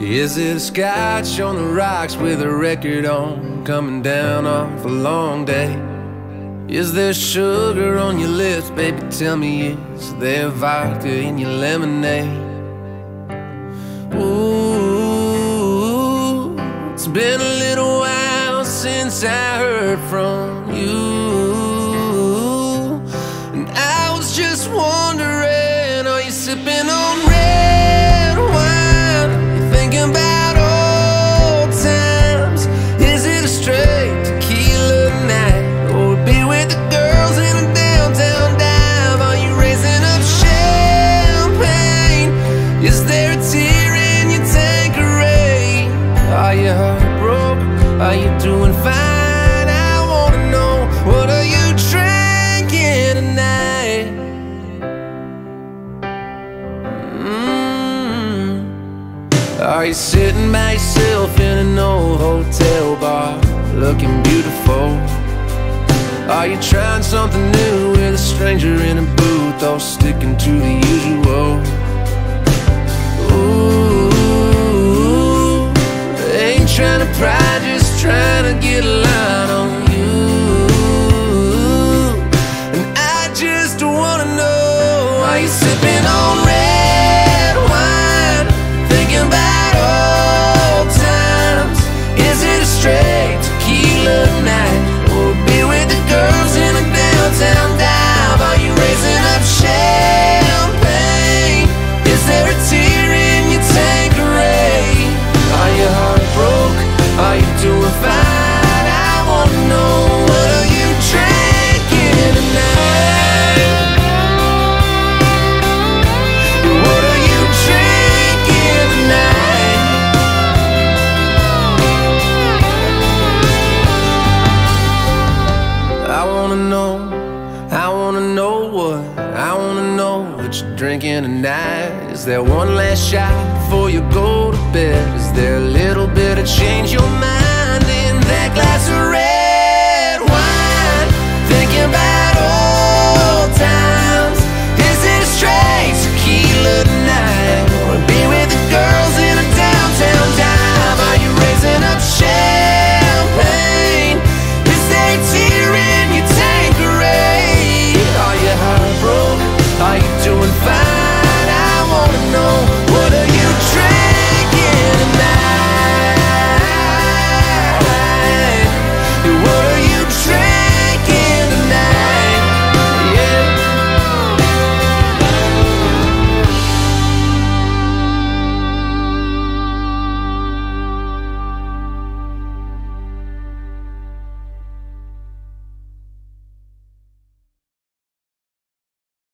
Is it a scotch on the rocks with a record on, coming down off a long day? Is there sugar on your lips, baby? Tell me, is there vodka in your lemonade? Ooh, it's been a little while since I heard from you. Doing fine? I wanna know what are you drinking tonight? Mm. Are you sitting by yourself in an old hotel bar, looking beautiful? Are you trying something new with a stranger in a booth, or sticking to the usual? I wanna know, I wanna know what, I wanna know what you're drinking tonight. Is there one last shot before you go to bed? Is there a little bit of change your mind in that glass?